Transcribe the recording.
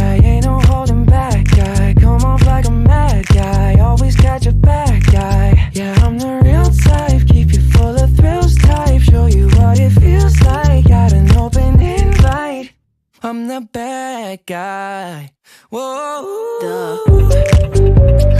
Ain't no holding back guy. Come off like a mad guy. Always got your back guy. Yeah, I'm the real type. Keep you full of thrills type. Show you what it feels like. Got an open invite. I'm the bad guy. Whoa. Duh.